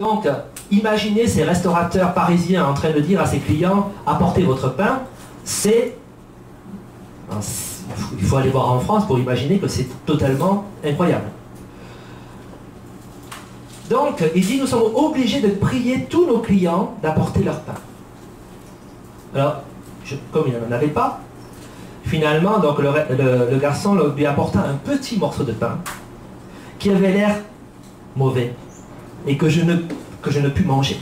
Donc, imaginez ces restaurateurs parisiens en train de dire à ses clients apportez votre pain, c'est. Il faut aller voir en France pour imaginer que c'est totalement incroyable. Donc, il dit nous sommes obligés de prier tous nos clients d'apporter leur pain. Alors, comme il n'en avait pas, finalement, donc le, garçon lui apporta un petit morceau de pain qui avait l'air mauvais et que je ne, que je ne pus manger.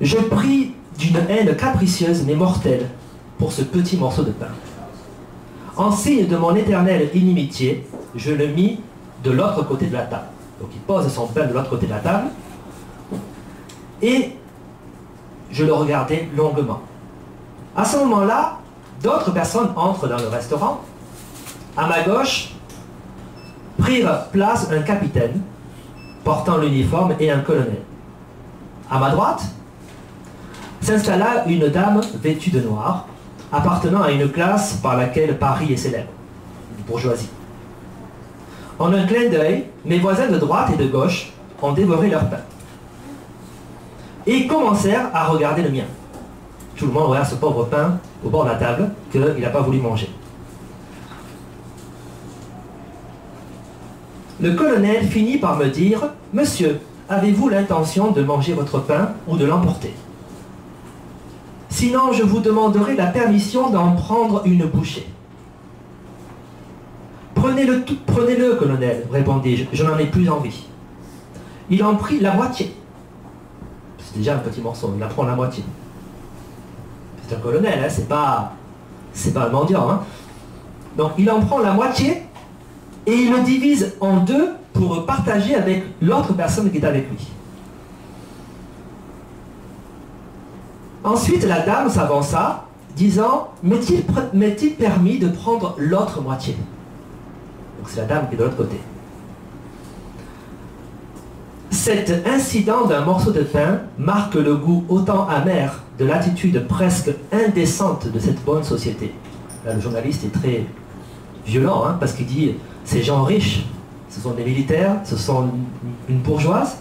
Je prie d'une haine capricieuse mais mortelle pour ce petit morceau de pain. En signe de mon éternelle inimitié, je le mis de l'autre côté de la table. Donc il pose son pain de l'autre côté de la table et je le regardais longuement. À ce moment-là, d'autres personnes entrent dans le restaurant. À ma gauche, prirent place un capitaine portant l'uniforme et un colonel. À ma droite, s'installa une dame vêtue de noir, appartenant à une classe par laquelle Paris est célèbre, une bourgeoisie. En un clin d'œil, mes voisins de droite et de gauche ont dévoré leur pain. Et commencèrent à regarder le mien. Tout le monde regarde ce pauvre pain au bord de la table qu'il n'a pas voulu manger. Le colonel finit par me dire Monsieur, avez-vous l'intention de manger votre pain ou de l'emporter? Sinon, je vous demanderai la permission d'en prendre une bouchée. Prenez-le, prenez-le, colonel, répondis-je, je n'en ai plus envie. Il en prit la moitié. C'est déjà un petit morceau, il en prend la moitié. C'est un colonel, hein, c'est pas, pas un mendiant. Hein. Donc il en prend la moitié et il le divise en deux pour partager avec l'autre personne qui est avec lui. Ensuite, la dame s'avança, disant M'est-il permis de prendre l'autre moitié? Donc c'est la dame qui est de l'autre côté. Cet incident d'un morceau de pain marque le goût autant amer de l'attitude presque indécente de cette bonne société. Là, le journaliste est très violent, hein, parce qu'il dit ces gens riches, ce sont des militaires, ce sont une bourgeoise,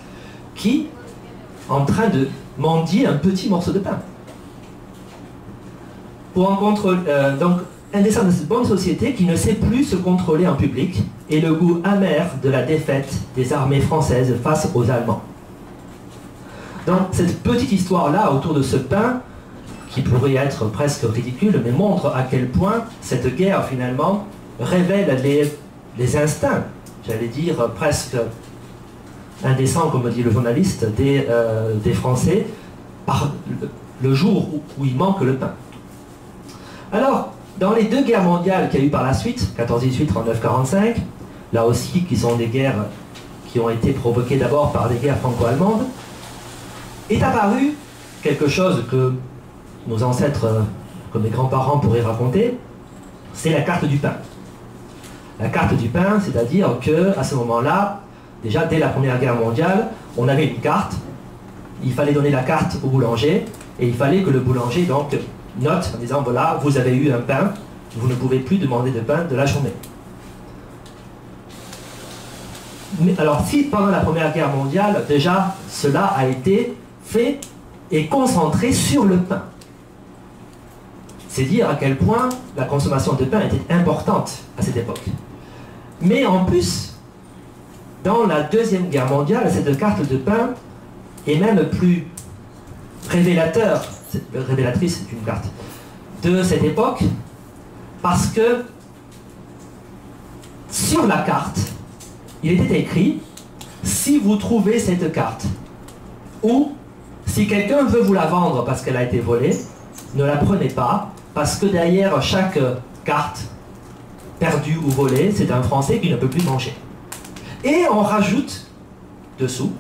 qui, en train de mendier un petit morceau de pain. Pour en contrôler, euh, donc, un dessin de cette bonne société qui ne sait plus se contrôler en public et le goût amer de la défaite des armées françaises face aux Allemands. Donc cette petite histoire-là autour de ce pain, qui pourrait être presque ridicule, mais montre à quel point cette guerre finalement révèle les, les instincts, j'allais dire presque indécents, comme dit le journaliste, des, euh, Français, par le, jour où, il manque le pain. Alors, dans les deux guerres mondiales qu'il y a eu par la suite, 14-18, 39-45, là aussi qui sont des guerres qui ont été provoquées d'abord par des guerres franco-allemandes, est apparu quelque chose que nos ancêtres, euh, comme mes grands-parents pourraient raconter, c'est la carte du pain. La carte du pain, c'est-à-dire que à ce moment-là, déjà dès la Première Guerre mondiale, on avait une carte. Il fallait donner la carte au boulanger et il fallait que le boulanger donc note en disant voilà, vous avez eu un pain, vous ne pouvez plus demander de pain de la journée. Alors si pendant la Première Guerre mondiale, déjà cela a été fait et concentré sur le pain. C'est dire à quel point la consommation de pain était importante à cette époque. Mais en plus, dans la Deuxième Guerre mondiale, cette carte de pain est même plus révélateur, révélatrice d'une carte, de cette époque, parce que sur la carte, il était écrit si vous trouvez cette carte, ou si quelqu'un veut vous la vendre parce qu'elle a été volée, ne la prenez pas, parce que derrière chaque carte perdu ou volé, c'est un Français qui ne peut plus manger. Et on rajoute dessous,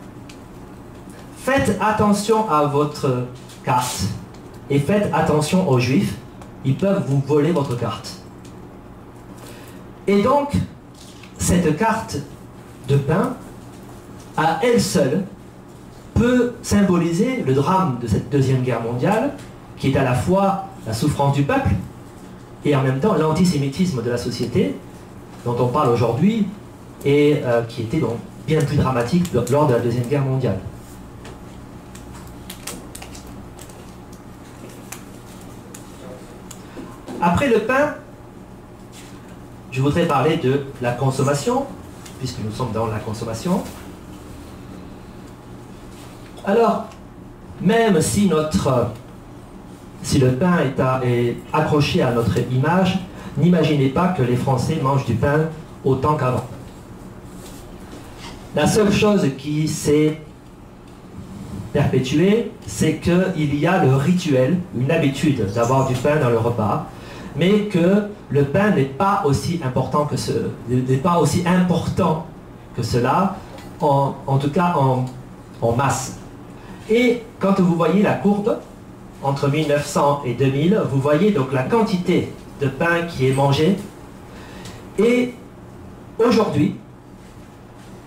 faites attention à votre carte et faites attention aux Juifs, ils peuvent vous voler votre carte. Et donc, cette carte de pain, à elle seule, peut symboliser le drame de cette Deuxième Guerre mondiale, qui est à la fois la souffrance du peuple, et en même temps l'antisémitisme de la société dont on parle aujourd'hui et euh, qui était donc bien plus dramatique lors de la Deuxième Guerre mondiale. Après le pain, je voudrais parler de la consommation, puisque nous sommes dans la consommation. Alors, même si, notre, si le pain est, accroché à notre image, n'imaginez pas que les Français mangent du pain autant qu'avant. La seule chose qui s'est perpétuée, c'est qu'il y a le rituel, une habitude d'avoir du pain dans le repas, mais que le pain n'est pas aussi important que ce, n'est pas aussi important que cela, en, tout cas en, en masse. Et quand vous voyez la courbe entre 1900 et 2000, vous voyez donc la quantité de pain qui est mangé. Et aujourd'hui,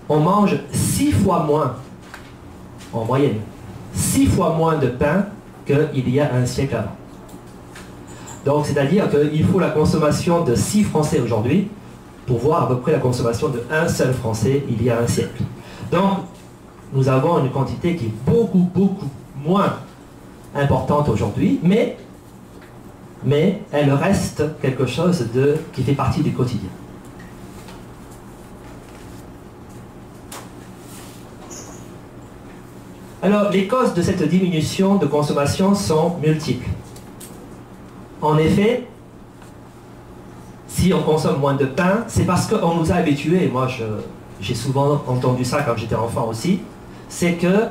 on mange six fois moins, en moyenne, six fois moins de pain qu'il y a un siècle avant. Donc, c'est-à-dire qu'il faut la consommation de 6 Français aujourd'hui pour voir à peu près la consommation de un seul Français il y a un siècle. Donc, nous avons une quantité qui est beaucoup, beaucoup moins importante aujourd'hui, mais, mais elle reste quelque chose de, qui fait partie du quotidien. Alors, les causes de cette diminution de consommation sont multiples. En effet, si on consomme moins de pain, c'est parce qu'on nous a habitués, moi j'ai souvent entendu ça quand j'étais enfant aussi, c'est que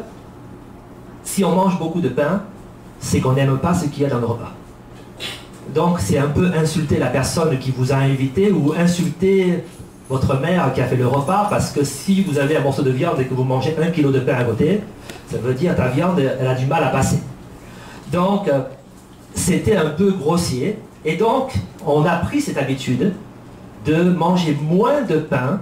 si on mange beaucoup de pain, c'est qu'on n'aime pas ce qu'il y a dans le repas. Donc c'est un peu insulter la personne qui vous a invité ou insulter votre mère qui a fait le repas parce que si vous avez un morceau de viande et que vous mangez un kilo de pain à côté, ça veut dire ta viande, elle a du mal à passer. Donc c'était un peu grossier. Et donc, on a pris cette habitude de manger moins de pain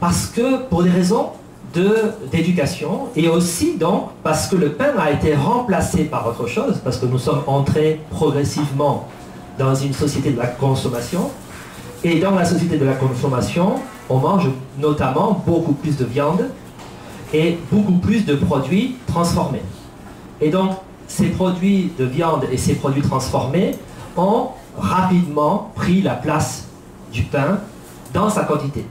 parce que, pour des raisons d'éducation, et aussi donc parce que le pain a été remplacé par autre chose, parce que nous sommes entrés progressivement dans une société de la consommation. Et dans la société de la consommation, on mange notamment beaucoup plus de viande et beaucoup plus de produits transformés. Et donc, ces produits de viande et ces produits transformés ont rapidement pris la place du pain dans sa quantité.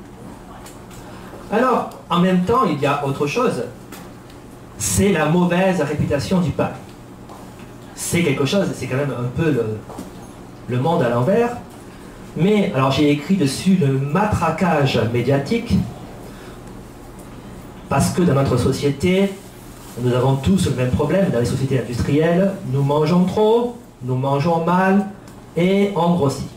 Alors, en même temps, il y a autre chose. C'est la mauvaise réputation du pain. C'est quelque chose, c'est quand même un peu le, le monde à l'envers. Mais, alors j'ai écrit dessus le matraquage médiatique, parce que dans notre société, nous avons tous le même problème dans les sociétés industrielles. Nous mangeons trop, nous mangeons mal et on grossit.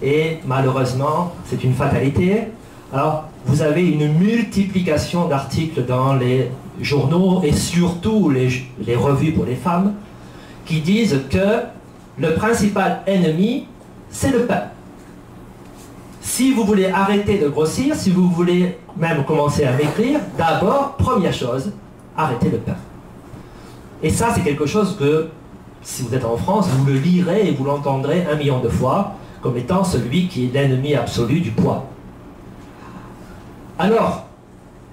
Et malheureusement, c'est une fatalité. Alors, vous avez une multiplication d'articles dans les journaux et surtout les, revues pour les femmes qui disent que le principal ennemi, c'est le pain. Si vous voulez arrêter de grossir, si vous voulez même commencer à maigrir, d'abord, première chose, arrêtez le pain. Et ça, c'est quelque chose que, si vous êtes en France, vous le lirez et vous l'entendrez un million de fois comme étant celui qui est l'ennemi absolu du poids. Alors,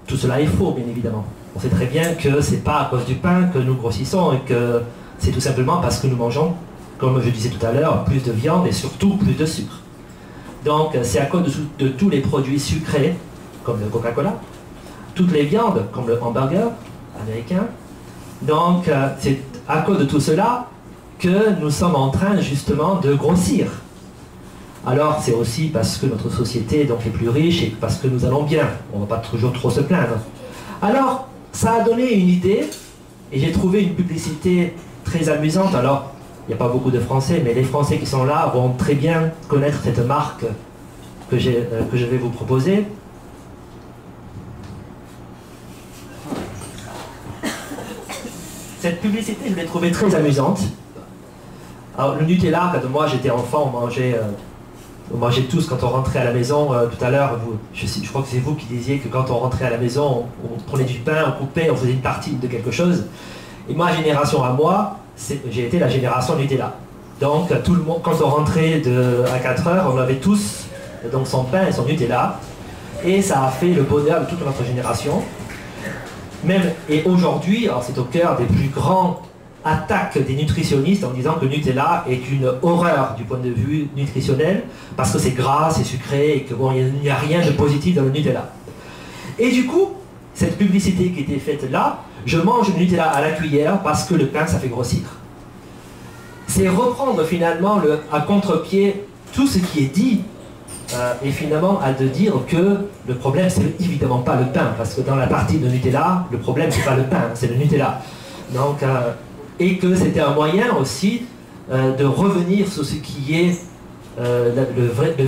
tout cela est faux, bien évidemment. On sait très bien que ce n'est pas à cause du pain que nous grossissons et que c'est tout simplement parce que nous mangeons, comme je disais tout à l'heure, plus de viande et surtout plus de sucre. Donc, c'est à cause de, de tous les produits sucrés, comme le Coca-Cola, toutes les viandes, comme le hamburger, américain. Donc, euh, c'est à cause de tout cela que nous sommes en train justement de grossir. Alors, c'est aussi parce que notre société donc, est plus riche et parce que nous allons bien. On ne va pas toujours trop se plaindre. Alors, ça a donné une idée, et j'ai trouvé une publicité très amusante. Alors, il n'y a pas beaucoup de Français, mais les Français qui sont là vont très bien connaître cette marque que, euh, que je vais vous proposer. Cette publicité, je l'ai trouvée très amusante. Alors, le Nutella, quand moi j'étais enfant, on mangeait, euh, on mangeait tous quand on rentrait à la maison. Euh, tout à l'heure, je, crois que c'est vous qui disiez que quand on rentrait à la maison, on, prenait du pain, on coupait, on faisait une partie de quelque chose. Et ma génération à moi, j'ai été la génération Nutella. Donc, tout le monde, quand on rentrait à 4 heures, on avait tous donc son pain et son Nutella. et ça a fait le bonheur de toute notre génération. Même, et aujourd'hui, c'est au cœur des plus grands attaques des nutritionnistes en disant que Nutella est une horreur du point de vue nutritionnel parce que c'est gras, c'est sucré et que bon, n'y a rien de positif dans le Nutella. Et du coup, cette publicité qui était faite là, je mange le Nutella à la cuillère parce que le pain ça fait grossir. C'est reprendre finalement le, à contre-pied tout ce qui est dit euh, et finalement à de dire que le problème c'est évidemment pas le pain parce que dans la partie de Nutella le problème c'est pas le pain c'est le Nutella euh, et que c'était un moyen aussi euh, de revenir sur ce qui est le, vrai, le